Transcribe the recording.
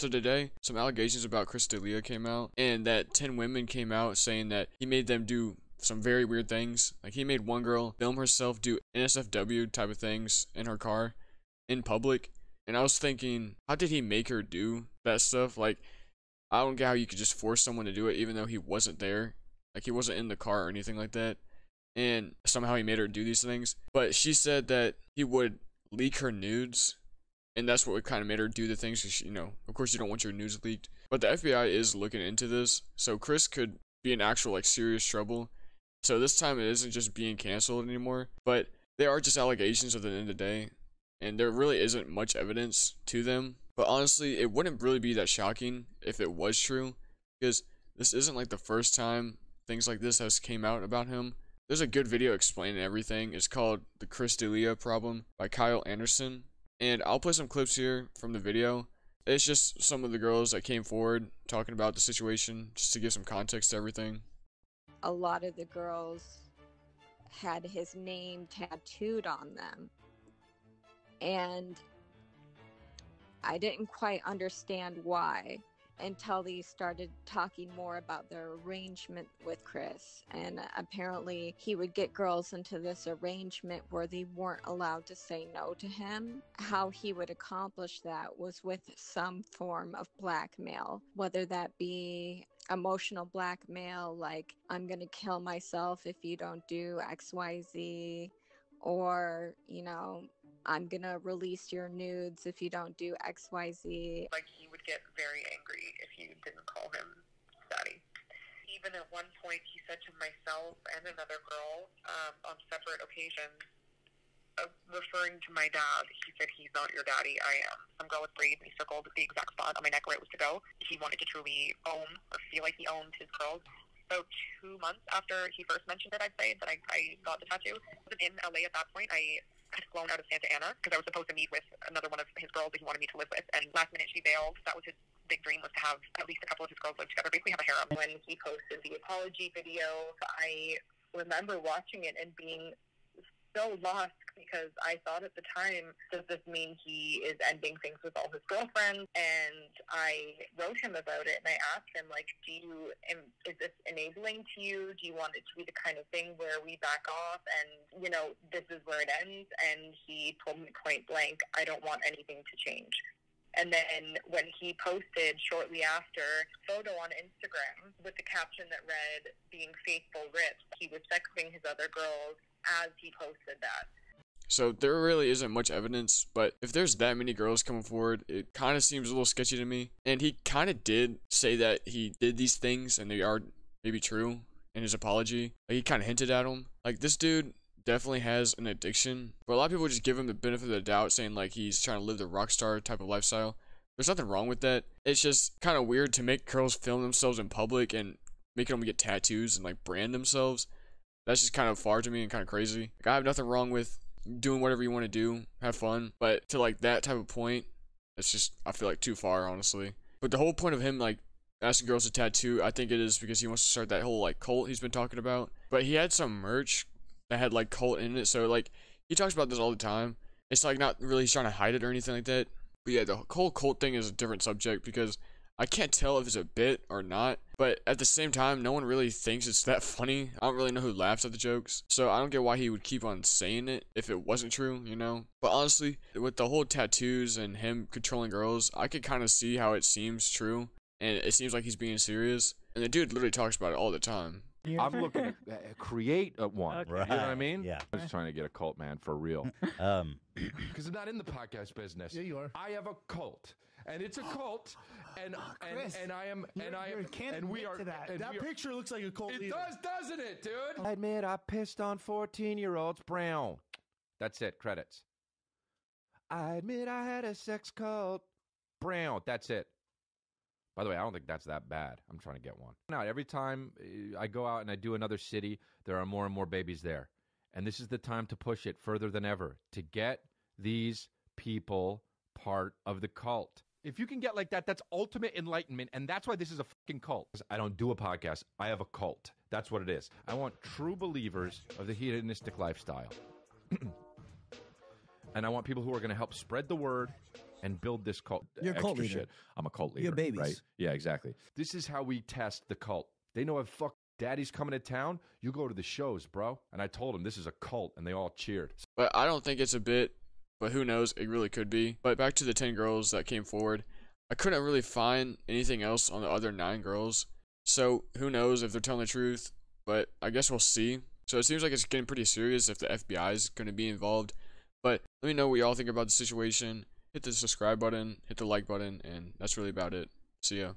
So today, some allegations about Chris D'Elia came out, and that 10 women came out saying that he made them do some very weird things. Like he made one girl film herself do NSFW type of things in her car in public. And I was thinking, how did he make her do that stuff? Like, I don't get how you could just force someone to do it even though he wasn't there. Like he wasn't in the car or anything like that. And somehow he made her do these things. But she said that he would leak her nudes. And that's what kind of made her do the things. She, you know, of course, you don't want your news leaked. But the FBI is looking into this. So Chris could be in actual, like, serious trouble. So this time it isn't just being canceled anymore. But they are just allegations at the end of the day. And there really isn't much evidence to them. But honestly, it wouldn't really be that shocking if it was true. Because this isn't like the first time things like this has came out about him. There's a good video explaining everything. It's called The Chris D'Elia Problem by Kyle Anderson. And I'll play some clips here from the video. It's just some of the girls that came forward talking about the situation, just to give some context to everything. A lot of the girls had his name tattooed on them. And I didn't quite understand why until they started talking more about their arrangement with Chris. And apparently, he would get girls into this arrangement where they weren't allowed to say no to him. How he would accomplish that was with some form of blackmail, whether that be emotional blackmail, like, I'm going to kill myself if you don't do XYZ, or, you know, I'm gonna release your nudes if you don't do XYZ. Like he would get very angry if you didn't call him daddy. Even at one point, he said to myself and another girl um, on separate occasions, uh, referring to my dad, he said, He's not your daddy, I am. Some girl with braids, and he circled the exact spot on my neck where it was to go. He wanted to truly own or feel like he owned his girls. So, two months after he first mentioned it, I'd say, that I, I got the tattoo. I was in LA at that point. I had flown out of Santa Ana because I was supposed to meet with another one of his girls that he wanted me to live with. And last minute she bailed. That was his big dream was to have at least a couple of his girls live together, basically have a harem. When he posted the apology video, I remember watching it and being so lost because I thought at the time, does this mean he is ending things with all his girlfriends? And I wrote him about it and I asked him, like, do you, is this enabling to you? Do you want it to be the kind of thing where we back off and, you know, this is where it ends? And he told me point blank, I don't want anything to change. And then when he posted shortly after photo on Instagram with the caption that read "Being faithful rips," he was sexting his other girls as he posted that. So there really isn't much evidence, but if there's that many girls coming forward, it kind of seems a little sketchy to me. And he kind of did say that he did these things and they are maybe true in his apology. Like he kind of hinted at them. Like this dude definitely has an addiction, but a lot of people just give him the benefit of the doubt, saying like he's trying to live the rock star type of lifestyle. There's nothing wrong with that. It's just kind of weird to make girls film themselves in public and making them get tattoos and like brand themselves. That's just kind of far to me and kind of crazy. Like I have nothing wrong with doing whatever you want to do, have fun, but to like that type of point, it's just I feel like too far, honestly. But the whole point of him like asking girls to tattoo, I think it is because he wants to start that whole like cult he's been talking about. But he had some merch that had like cult in it, so like he talks about this all the time. It's like not really trying to hide it or anything like that. But yeah, the whole cult thing is a different subject because I can't tell if it's a bit or not, but at the same time, no one really thinks it's that funny. I don't really know who laughs at the jokes, so I don't get why he would keep on saying it if it wasn't true, you know? But honestly, with the whole tattoos and him controlling girls, I could kind of see how it seems true, and it seems like he's being serious. And the dude literally talks about it all the time. I'm looking to uh, create a one. Okay. You know what I mean? Yeah. I'm just trying to get a cult man for real. Um, Because I'm not in the podcast business. Yeah, you are. I have a cult, and it's a cult, and and, Chris, and I am and I am can't and we are to that. and That we are- picture looks like a cult It leader. does, doesn't it, dude? I admit I pissed on 14 year olds brown. That's it. Credits. I admit I had a sex cult. Brown. That's it. By the way, I don't think that's that bad. I'm trying to get one. Now, every time uh, I go out and I do another city, there are more and more babies there. And this is the time to push it further than ever to get these people part of the cult. If you can get like that, that's ultimate enlightenment. And that's why this is a fucking cult. I don't do a podcast, I have a cult. That's what it is. I want true believers of the hedonistic lifestyle. and I want people who are going to help spread the word and build this cult. You're a cult leader. Shit. I'm a cult leader. You're babies. Right? Yeah, exactly. This is how we test the cult. They know if fuck daddy's coming to town, you go to the shows, bro. And I told them this is a cult, and they all cheered. But I don't think it's a bit, but who knows? It really could be. But back to the 10 girls that came forward, I couldn't really find anything else on the other 9 girls. So who knows if they're telling the truth, but I guess we'll see. So it seems like it's getting pretty serious if the FBI is going to be involved. But let me know what y'all think about the situation. Hit the subscribe button, hit the like button, and that's really about it. See ya.